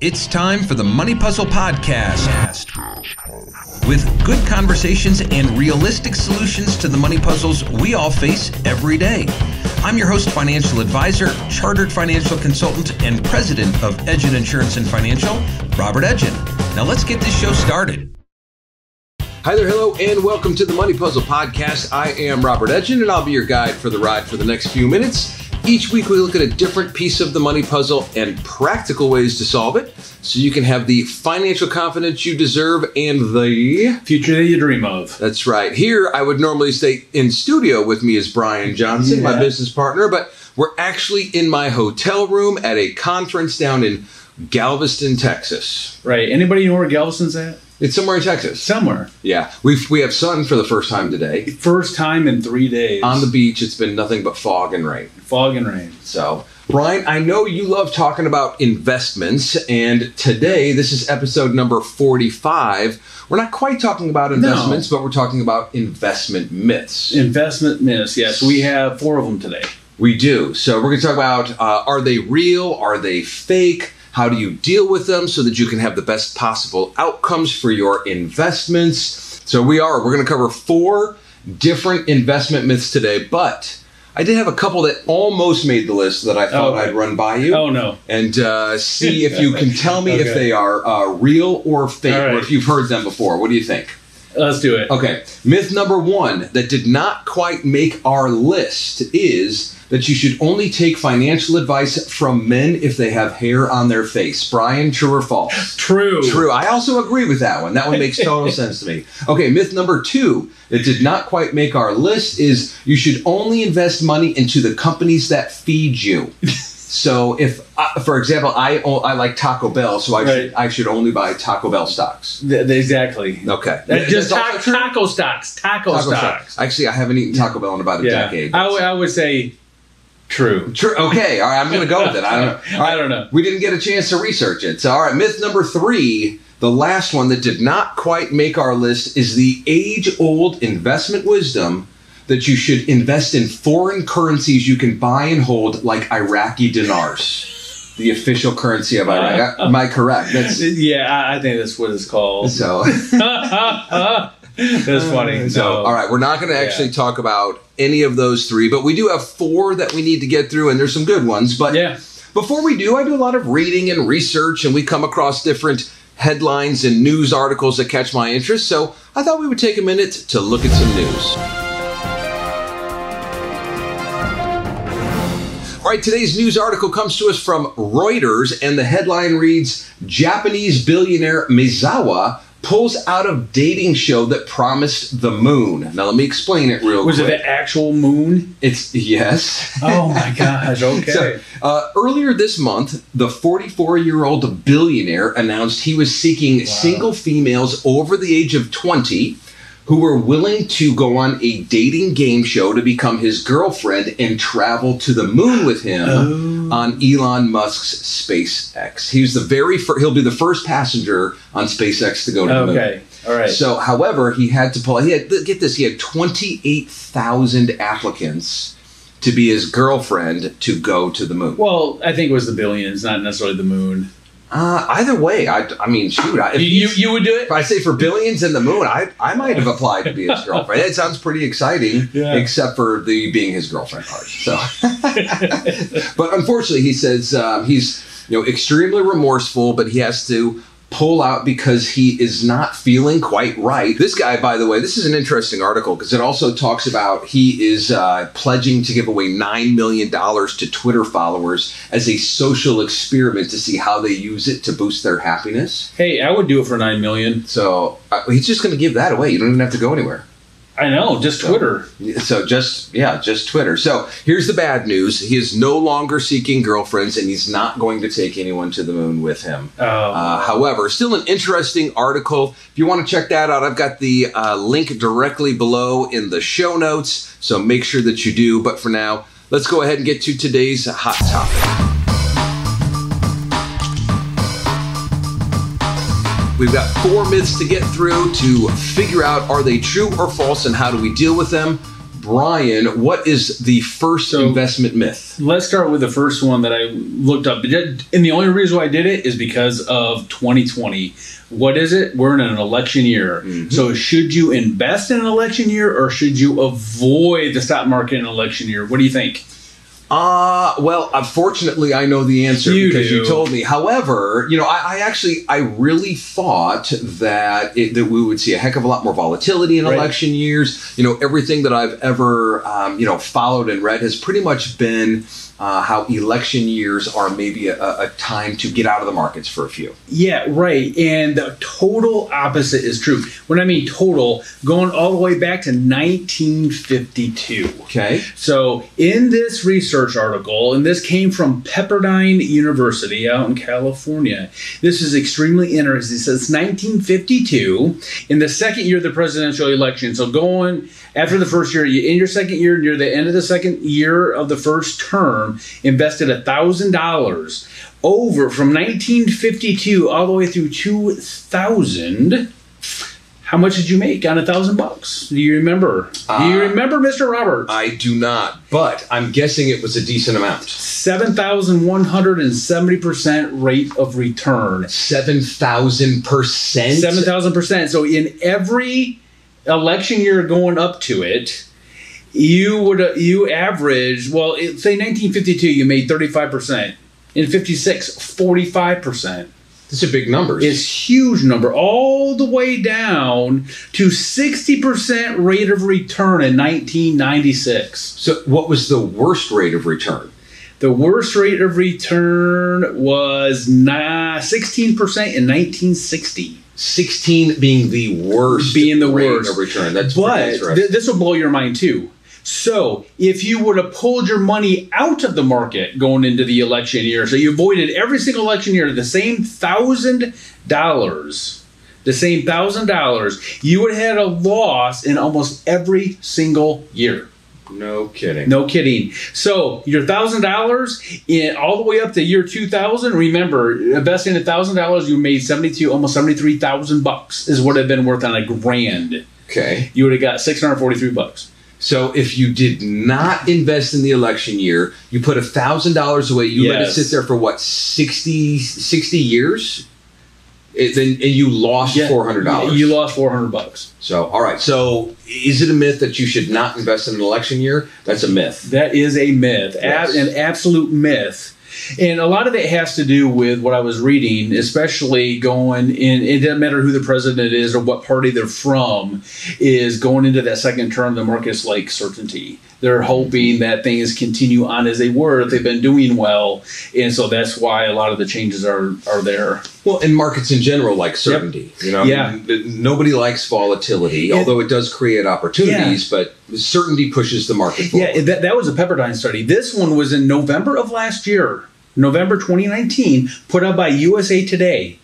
It's time for the Money Puzzle Podcast. With good conversations and realistic solutions to the money puzzles we all face every day. I'm your host, financial advisor, chartered financial consultant, and president of Edgen Insurance and Financial, Robert Edgen. Now let's get this show started. Hi there, hello, and welcome to the Money Puzzle Podcast. I am Robert Edgen, and I'll be your guide for the ride for the next few minutes. Each week, we look at a different piece of the money puzzle and practical ways to solve it so you can have the financial confidence you deserve and the future that you dream of. That's right. Here, I would normally stay in studio with me is Brian Johnson, yeah. my business partner, but we're actually in my hotel room at a conference down in Galveston, Texas. Right. Anybody know where Galveston's at? It's somewhere in Texas. Somewhere. Yeah. We we have sun for the first time today. First time in three days. On the beach, it's been nothing but fog and rain. Fog and rain. So, Brian, I know you love talking about investments, and today this is episode number 45. We're not quite talking about investments, no. but we're talking about investment myths. Investment myths, yes. We have four of them today. We do. So, we're going to talk about uh, are they real? Are they fake? How do you deal with them so that you can have the best possible outcomes for your investments? So we are. We're going to cover four different investment myths today, but I did have a couple that almost made the list that I thought oh, I'd run by you. Oh no! And uh, see if you can tell me okay. if they are uh, real or fake, right. or if you've heard them before. What do you think? Let's do it. Okay. Myth number one that did not quite make our list is that you should only take financial advice from men if they have hair on their face. Brian, true or false? True. True. I also agree with that one. That one makes total sense to me. Okay, myth number two that did not quite make our list is you should only invest money into the companies that feed you. So if, for example, I I like Taco Bell, so I right. should I should only buy Taco Bell stocks. Th- exactly. Okay. Just ta- taco stocks. Taco, taco stocks. stocks. Actually, I haven't eaten Taco Bell in about a yeah. decade. I, w- I would say true. True. Okay. All right. I'm going to go with it. I don't know. I don't know. We didn't get a chance to research it. So all right. Myth number three. The last one that did not quite make our list is the age old investment wisdom that you should invest in foreign currencies you can buy and hold, like Iraqi dinars, the official currency of Iraq. Uh, Am I correct? That's, yeah, I think that's what it's called. So. That's funny. So, no. all right, we're not going to actually yeah. talk about any of those three, but we do have four that we need to get through, and there's some good ones. But yeah. before we do, I do a lot of reading and research, and we come across different headlines and news articles that catch my interest. So I thought we would take a minute to look at some news. All right, today's news article comes to us from Reuters, and the headline reads Japanese billionaire Maezawa pulls out of dating show that promised the moon. Now let me explain it real Was quick. Was it the actual moon? It's yes. Oh my gosh. Okay. so, uh, earlier this month, the 44-year-old billionaire announced he was seeking wow. single females over the age of 20 who were willing to go on a dating game show to become his girlfriend and travel to the moon with him oh. on Elon Musk's SpaceX. He's the very first, he'll be the first passenger on SpaceX to go to the moon. Okay. All right. So, however, he had to pull. He had get this. He had twenty eight thousand applicants to be his girlfriend to go to the moon. Well, I think it was the billions, not necessarily the moon. Uh, either way, I, I mean, shoot, I, you, you, would do it. If I say for billions and the moon, I I might have applied to be his girlfriend. It sounds pretty exciting, yeah. except for the being his girlfriend part. So, but unfortunately, he says um, he's you know extremely remorseful, but he has to pull out because he is not feeling quite right. This guy, by the way, this is an interesting article because it also talks about he is uh, pledging to give away $9 million to Twitter followers as a social experiment to see how they use it to boost their happiness. Hey, I would do it for 9 million. So uh, he's just going to give that away. You don't even have to go anywhere. I know, just Twitter. So, so, just yeah, just Twitter. So here's the bad news: he is no longer seeking girlfriends, and he's not going to take anyone to the moon with him. Oh. Uh, however, still an interesting article. If you want to check that out, I've got the uh, link directly below in the show notes. So make sure that you do. But for now, let's go ahead and get to today's hot topic. We've got four myths to get through to figure out are they true or false and how do we deal with them. Brian, what is the first So- investment myth? Let's start with the first one that I looked up. And the only reason why I did it is because of 2020. What is it? We're in an election year. Mhm. So should you invest in an election year or should you avoid the stock market in an election year? What do you think? Uh, well, unfortunately, I know the answer You because you told me. However, you know, I, I actually, I really thought that it, that we would see a heck of a lot more volatility in Right. election years. You know, everything that I've ever, um, you know, followed and read has pretty much been uh, how election years are maybe a, a time to get out of the markets for a few. Yeah, right. And the total opposite is true. When I mean total, going all the way back to 1952. Okay. So, in this research article, and this came from Pepperdine University out in California, this is extremely interesting. It says 1952, in the second year of the presidential election. So, going after the first year, you in your second year, near the end of the second year of the first term, invested $1,000 over from 1952 all the way through 2000. How much did you make on a thousand bucks? Do you remember? Do you Uh, remember, Mr. Roberts? I do not, but I'm guessing it was a decent amount. 7,170% rate of return. 7,000%? 7,000%. So in every election year going up to it, you would you average well it, say 1952 you made 35% in 56 45% These a big number. it's huge number all the way down to 60% rate of return in 1996 so, what was the worst rate of return? The worst rate of return was nah, 16% in 1960. 16 being the worst Being the rate worst. of return. That's But th- this will blow your mind too. So, if you would have pulled your money out of the market going into the election year, so you avoided every single election year the same thousand dollars, the same thousand dollars, you would have had a loss in almost every single year. no kidding. No kidding. So your thousand dollars in all the way up to year two thousand. Remember, investing a thousand dollars, you made seventy two, almost seventy three thousand bucks is what it had been worth on a grand. Okay. You would have got six hundred forty three bucks. So if you did not invest in the election year, you put $1,000 away, you let it sit there for what, 60, 60 years? It, then and you lost $400. You lost four hundred bucks. So, all right. So, is it a myth that you should not invest in an election year? That's a myth. That is a myth, Yes. Ab- an absolute myth. And a lot of it has to do with what I was reading, especially going in. It doesn't matter who the president is or what party they're from, is going into that second term. The market's like certainty. They're hoping that things continue on as they were. If they've been doing well, and so that's why a lot of the changes are are there. Well, in markets in general, like certainty. You know, Yeah. nobody likes volatility, And- although it does create opportunities. But certainty pushes the market forward. Yeah, that, that was a Pepperdine study. This one was in November of last year, November 2019, put out by USA Today.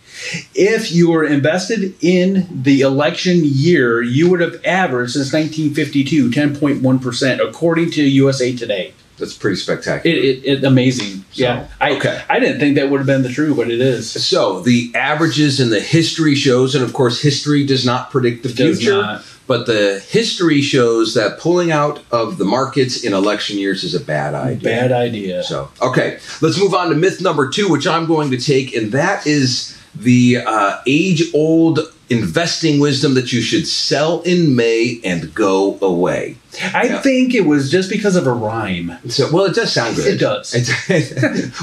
If you were invested in the election year, you would have averaged since 1952 10.1%, according to USA Today. That's pretty spectacular. It, it, it amazing. So, yeah. I, okay. I didn't think that would have been the true, but it is. so the averages and the history shows, and of course, history does not predict the Does future. not. But the history shows that pulling out of the markets in election years is a bad idea. Bad idea. So, okay, let's move on to myth number two, which I'm going to take, and that is the uh, age old investing wisdom that you should sell in May and go away. I Yeah. think it was just because of a rhyme. So, well, it does sound good. It does.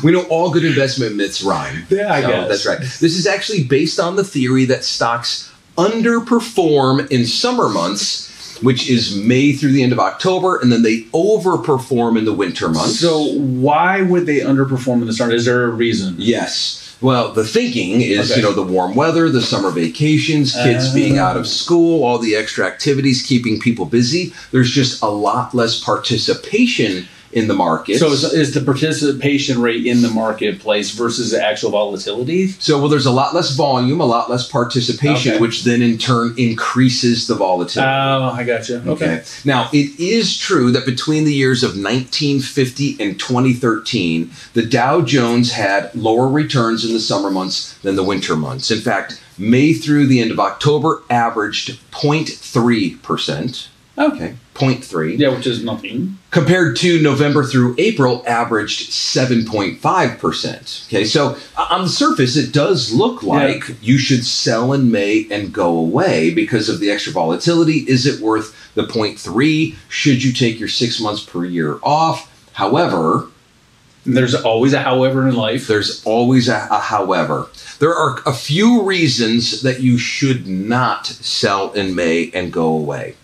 We know all good investment myths rhyme. Yeah, I So, guess. That's right. This is actually based on the theory that stocks underperform in summer months. Which is May through the end of October, and then they overperform in the winter months. So why would they underperform in the summer? Is there a reason? Yes. Well, the thinking is, Okay. you know, the warm weather, the summer vacations, kids Oh. being out of school, all the extra activities keeping people busy. There's just a lot less participation in the market. So is, is the participation rate in the marketplace versus the actual volatility? So, well, there's a lot less volume, a lot less participation, Okay. which then in turn increases the volatility. Oh, I gotcha. you. Okay. Now, it is true that between the years of 1950 and 2013, the Dow Jones had lower returns in the summer months than the winter months. In fact, May through the end of October averaged 0.3%. Okay, 0.3. Yeah, which is nothing. Compared to November through April, averaged 7.5%. Okay, so on the surface, it does look like yeah. you should sell in May and go away because of the extra volatility. Is it worth the 0.3? Should you take your six months per year off? However, there's always a however in life. There's always a, a, however. There are a few reasons that you should not sell in May and go away.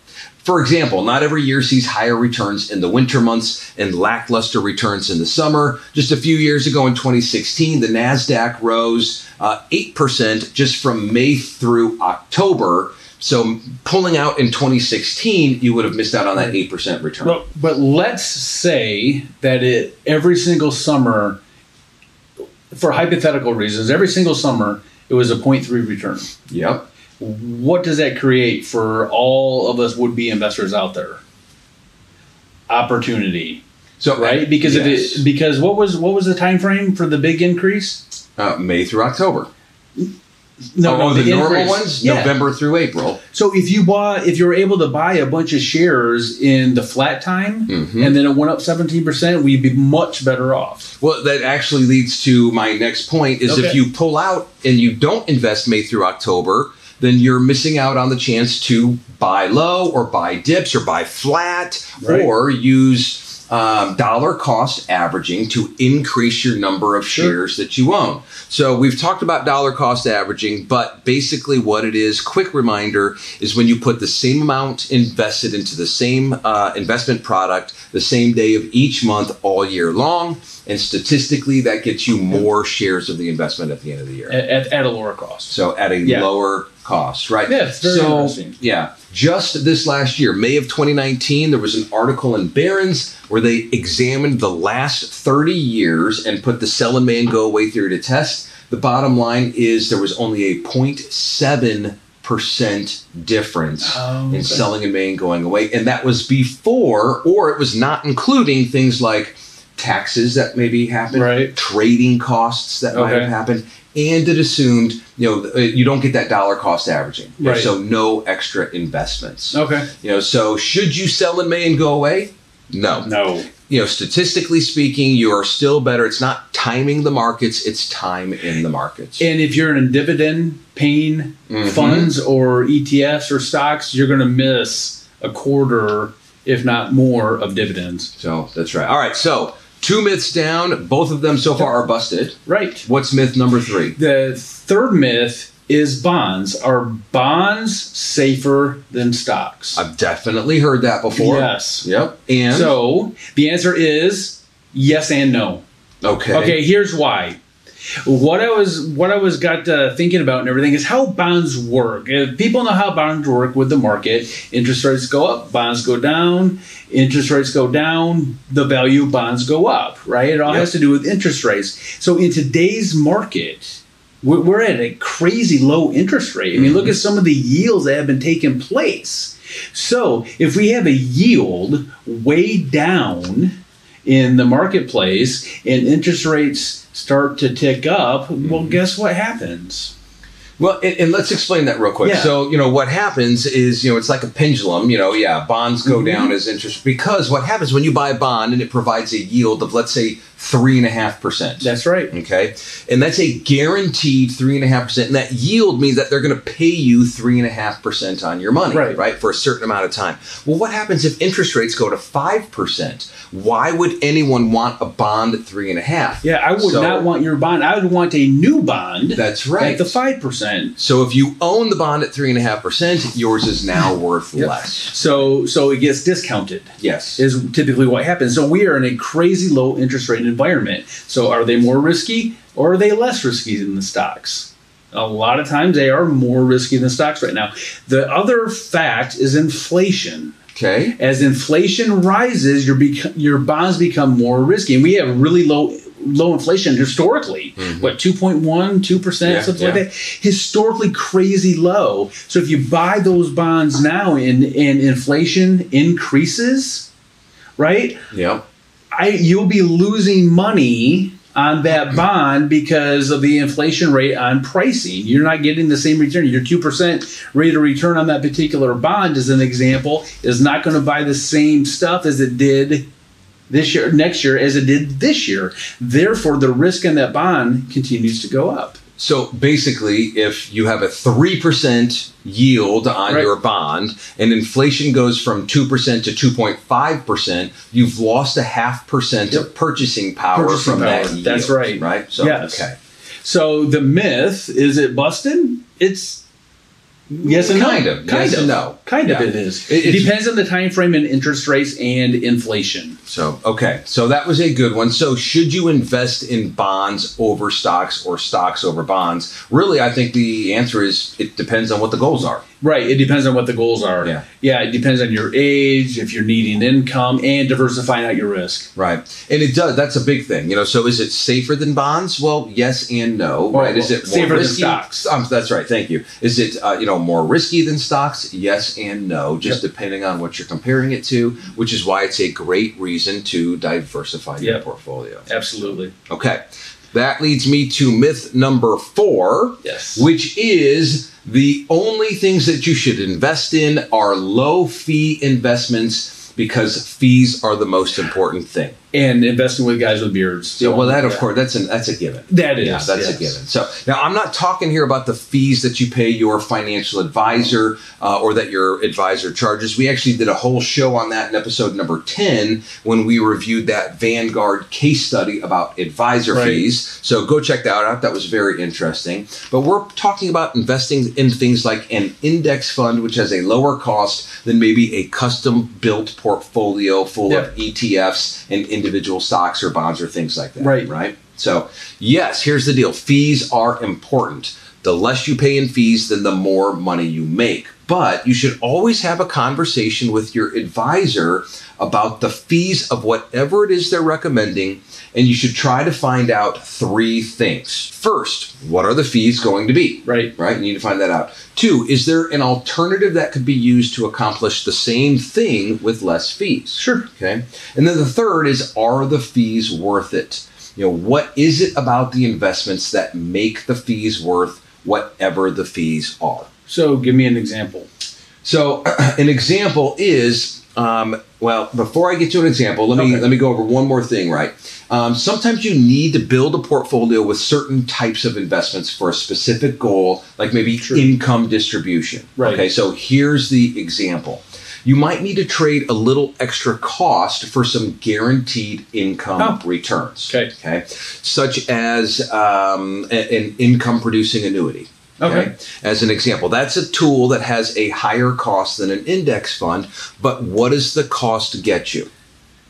For example, not every year sees higher returns in the winter months and lackluster returns in the summer. Just a few years ago in 2016, the NASDAQ rose uh, 8% just from May through October. So pulling out in 2016, you would have missed out on that 8% return. But, but let's say that it every single summer, for hypothetical reasons, every single summer, it was a 0.3 return. Yep what does that create for all of us would be investors out there? Opportunity. So right because yes. it because what was what was the time frame for the big increase? Uh, May through October. No, oh, no, the, the normal ones, yeah. November through April. So if you bought, if you were able to buy a bunch of shares in the flat time, mm-hmm. and then it went up seventeen percent, we'd be much better off. Well, that actually leads to my next point: is okay. if you pull out and you don't invest May through October, then you're missing out on the chance to buy low or buy dips or buy flat right. or use um, dollar cost averaging to increase your number of sure. shares that you own. So we've talked about dollar cost averaging, but basically what it is, quick reminder, is when you put the same amount invested into the same uh, investment product the same day of each month all year long. And statistically, that gets you more shares of the investment at the end of the year. At, at a lower cost. So at a yeah. lower cost, right? Yeah, it's very so, interesting. Yeah. Just this last year, May of 2019, there was an article in Barron's where they examined the last 30 years and put the sell and may and go away theory to test. The bottom line is there was only a 0.7 percent difference oh, okay. in selling and going away, and that was before, or it was not including things like taxes that maybe happened, right. trading costs that okay. might have happened, and it assumed you know uh, you don't get that dollar cost averaging. Right. so no extra investments. Okay. You know so should you sell in may and go away? No. No. You know statistically speaking you are still better. It's not timing the markets it's time in the markets. And if you're in dividend paying mm-hmm. funds or etfs or stocks you're going to miss a quarter if not more of dividends. So that's right. All right so Two myths down. Both of them so far are busted. Right. What's myth number three? The third myth is bonds. Are bonds safer than stocks? I've definitely heard that before. Yes. Yep. And so the answer is yes and no. Okay. Okay. Here's why. What I was what I was got uh, thinking about and everything is how bonds work. If people know how bonds work with the market. Interest rates go up, bonds go down. Interest rates go down, the value of bonds go up. Right? It all yep. has to do with interest rates. So in today's market, we're at a crazy low interest rate. I mean, mm-hmm. look at some of the yields that have been taking place. So if we have a yield way down in the marketplace and interest rates start to tick up, mm-hmm. well, guess what happens? Well, and, and, let's explain that real quick. Yeah. So, you know, what happens is, you know, it's like a pendulum. You know, yeah, bonds go mm-hmm. down as interest because what happens when you buy a bond and it provides a yield of, let's say, three and a half percent. That's right. Okay. And that's a guaranteed three and a half percent. And that yield means that they're going to pay you three and a half percent on your money, right. right? For a certain amount of time. Well, what happens if interest rates go to five percent? Why would anyone want a bond at three and a half? Yeah, I would so, not want your bond. I would want a new bond. That's right. At the five percent. So if you own the bond at three and a half percent, yours is now worth yep. less. So so it gets discounted. Yes. Is typically what happens. So we are in a crazy low interest rate environment. So are they more risky or are they less risky than the stocks? A lot of times they are more risky than stocks right now. The other fact is inflation. Okay. As inflation rises, your bec- your bonds become more risky, and we have really low low inflation historically. Mm-hmm. What 2.1, 2 percent, yeah, something yeah. like that. Historically crazy low. So if you buy those bonds now, and and inflation increases, right? Yeah I you'll be losing money on that bond because of the inflation rate on pricing. You're not getting the same return. Your 2% rate of return on that particular bond, as an example, is not going to buy the same stuff as it did this year, next year, as it did this year. Therefore, the risk on that bond continues to go up. So basically, if you have a 3% yield on Right. your bond and inflation goes from 2% to 2.5%, you've lost a half percent of purchasing power Purchasing from that yield. That's right. Right? So, Yes. okay. So the myth is it busted? It's yes and Kind no. of. Kind Yes of and no. Kind Yeah. of it is. It- It, depends on the time frame and interest rates and inflation. So, okay. So that was a good one. So, should you invest in bonds over stocks or stocks over bonds? Really, I think the answer is it depends on what the goals are. Right. It depends on what the goals are. Yeah. Yeah. It depends on your age, if you're needing income, and diversifying out your risk. Right. And it does. That's a big thing. You know, so is it safer than bonds? Well, yes and no. Well, right. Is it more safer than stocks. Um, that's right. Thank you. Is it, uh, you know, more risky than stocks? Yes and no, just depending on what you're comparing it to, which is why it's a great reason to diversify your Yep. portfolio. Absolutely. Okay. That leads me to myth number four, Yes. which is the only things that you should invest in are low fee investments because fees are the most important thing. And investing with guys with beards. Yeah, well, that of Yeah. course that's an that's a given. That is. Yeah, that's yes. a given. So now I'm not talking here about the fees that you pay your financial advisor uh, or that your advisor charges. We actually did a whole show on that in episode number 10 when we reviewed that Vanguard case study about advisor Right. fees. So go check that out. That was very interesting. But we're talking about investing in things like an index fund, which has a lower cost than maybe a custom built portfolio full of ETFs and individual stocks or bonds or things like that. Right. Right. So, yes, here's the deal fees are important. The less you pay in fees, then the more money you make. But you should always have a conversation with your advisor about the fees of whatever it is they're recommending, and you should try to find out three things. First, what are the fees going to be? Right. Right? You need to find that out. Two, is there an alternative that could be used to accomplish the same thing with less fees? Sure. Okay. And then the third is are the fees worth it? You know, what is it about the investments that make the fees worth whatever the fees are? So give me an example. So, an example is, um, well, before I get to an example, let me Okay. let me go over one more thing. Right? Um, sometimes you need to build a portfolio with certain types of investments for a specific goal, like maybe True. income distribution. Right. Okay. So here's the example. You might need to trade a little extra cost for some guaranteed income Oh. returns. Okay. Okay. Such as um, an income producing annuity. Okay. As an example, that's a tool that has a higher cost than an index fund, but what does the cost get you?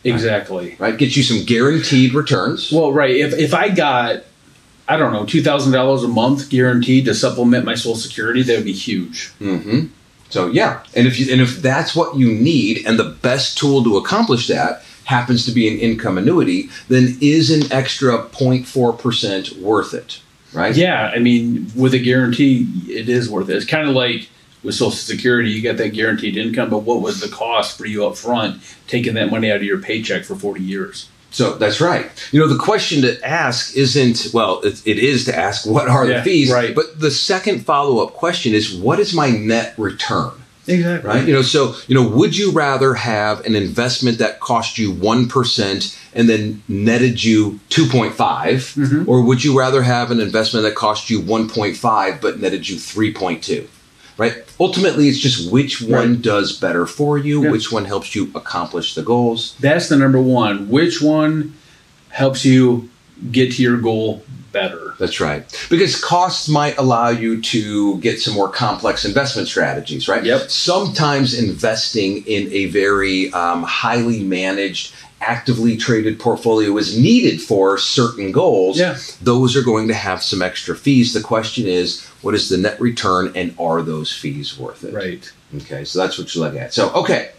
Exactly. Right? Get you some guaranteed returns. Well, right. If if I got, I don't know, two thousand dollars a month guaranteed to supplement my Social Security, that would be huge. hmm So yeah, and if you and if that's what you need, and the best tool to accomplish that happens to be an income annuity, then is an extra 0.4 percent worth it? Right? Yeah, I mean, with a guarantee, it is worth it. It's kind of like with Social Security, you got that guaranteed income, but what was the cost for you up front taking that money out of your paycheck for forty years? So that's right. You know, the question to ask isn't, well, it, it is to ask what are Yeah, the fees, right. but the second follow up question is what is my net return? Exactly. Right? You know, so, you know, would you rather have an investment that cost you 1% and then netted you 2.5 Mhm. or would you rather have an investment that cost you 1.5 but netted you 3.2? Right? Ultimately, it's just which one Right. does better for you, Yeah. which one helps you accomplish the goals. That's the number one. Which one helps you get to your goal better? That's right. Because costs might allow you to get some more complex investment strategies, right? Yep. Sometimes investing in a very um, highly managed, actively traded portfolio is needed for certain goals. Yeah. Those are going to have some extra fees. The question is, what is the net return and are those fees worth it? Right. Okay, so that's what you look at. So, okay,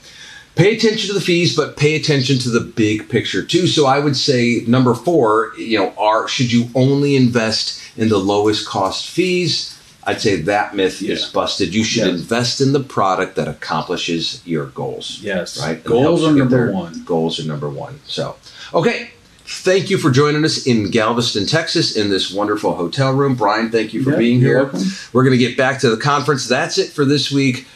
pay attention to the fees, but pay attention to the big picture too. So, I would say number four, you know, are should you only invest in the lowest cost fees? I'd say that myth is busted. You should Yeah. invest in the product that accomplishes your goals. Yes. Right? Goals are number one. Goals are number one. So, okay. thank you for joining us in Galveston, Texas, in this wonderful hotel room. Brian, thank you for Yeah, being here. welcome. We're going to get back to the conference. That's it for this week.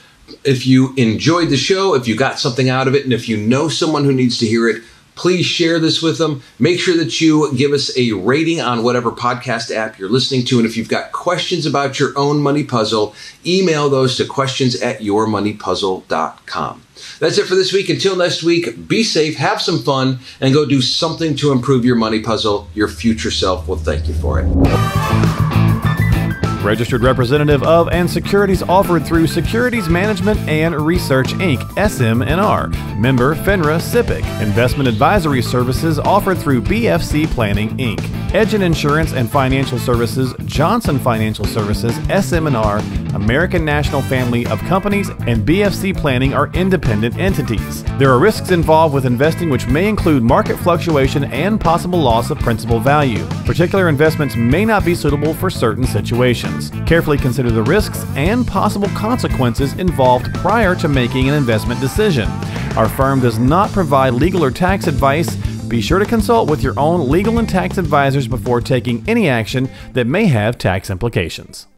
If you enjoyed the show, if you got something out of it, and if you know someone who needs to hear it, please share this with them. Make sure that you give us a rating on whatever podcast app you're listening to. And if you've got questions about your own money puzzle, email those to questions at yourmoneypuzzle.com. That's it for this week. Until next week, be safe, have some fun, and go do something to improve your money puzzle. Your future self will thank you for it. Registered representative of and securities offered through Securities Management and Research Inc. (SMNR). Member FINRA SIPC. Investment advisory services offered through BFC Planning Inc. Edgen Insurance and Financial Services, Johnson Financial Services, SMNR, American National Family of Companies, and BFC Planning are independent entities. There are risks involved with investing which may include market fluctuation and possible loss of principal value. Particular investments may not be suitable for certain situations. Carefully consider the risks and possible consequences involved prior to making an investment decision. Our firm does not provide legal or tax advice. Be sure to consult with your own legal and tax advisors before taking any action that may have tax implications.